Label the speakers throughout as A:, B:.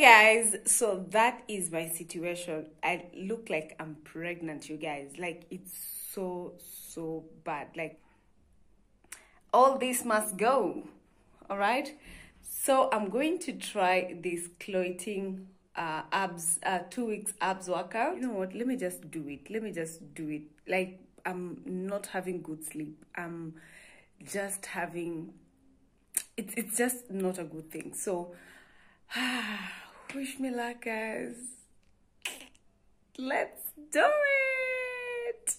A: guys. So that is my situation. I look like i'm pregnant you guys. Like it's so so bad. Like all this must go. All right? So i'm going to try this Chloe Ting uh abs uh two weeks abs workout. You know what? Let me just do it. Let me just do it. Like i'm not having good sleep. I'm just having it's it's just not a good thing. So wish me luck guys let's do it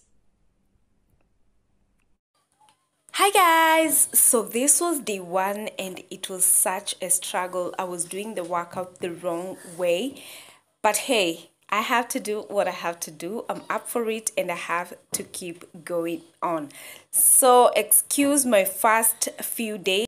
A: hi guys so this was day one and it was such a struggle i was doing the workout the wrong way but hey I have to do what I have to do. I'm up for it and I have to keep going on. So, excuse my first few days.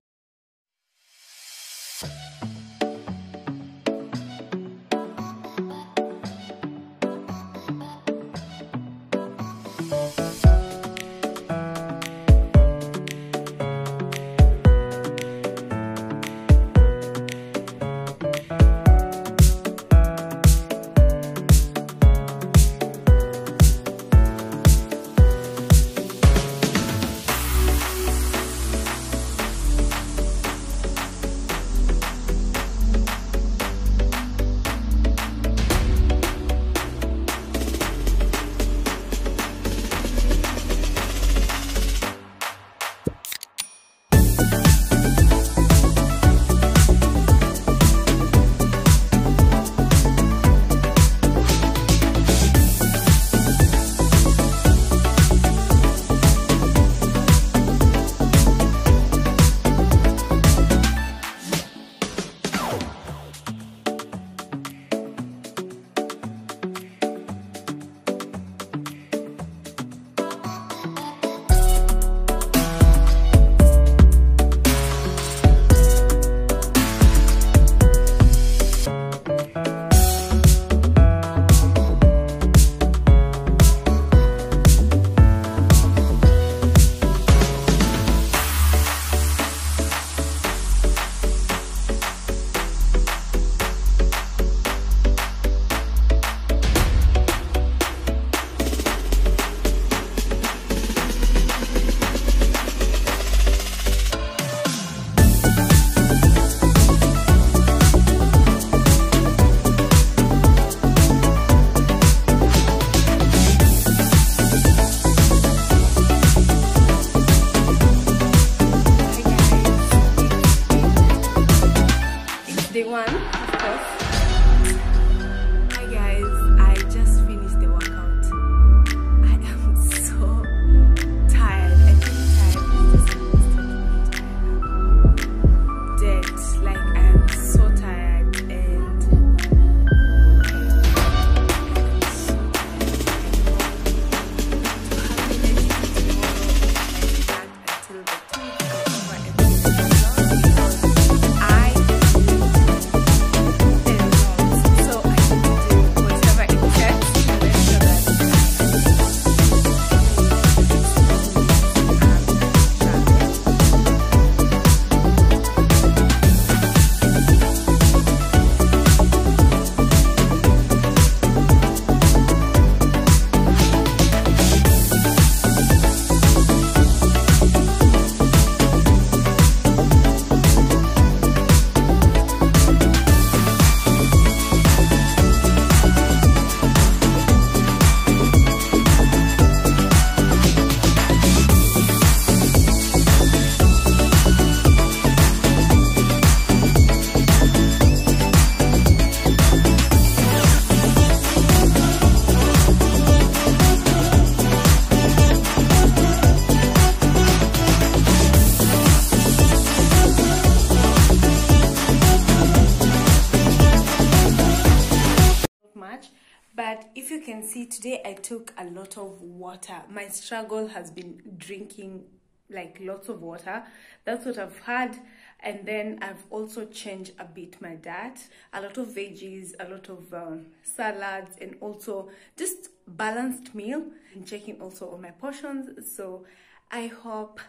A: See today i took a lot of water my struggle has been drinking like lots of water that's what i've had and then i've also changed a bit my diet a lot of veggies a lot of um, salads and also just balanced meal and checking also on my portions so i hope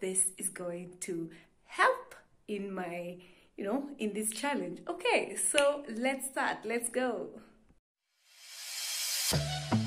A: this is going to help in my you know, in this challenge. Okay, so let's start. Let's go. Thank you.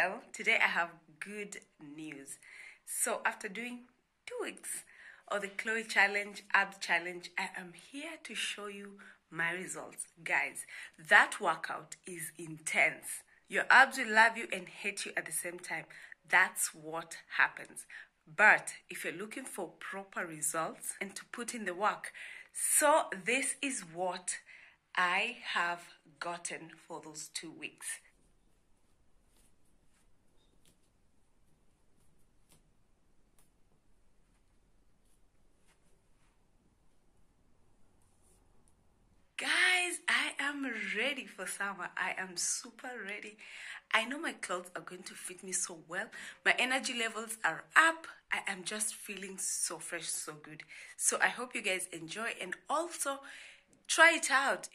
A: Well, today I have good news. So, after doing two weeks of the Chloe Challenge, Abs Challenge, I am here to show you my results. Guys, that workout is intense. Your abs will love you and hate you at the same time. That's what happens. But if you're looking for proper results and to put in the work, so this is what I have gotten for those two weeks. Guys, I am ready for summer. I am super ready. I know my clothes are going to fit me so well. My energy levels are up. I am just feeling so fresh, so good. So I hope you guys enjoy and also try it out.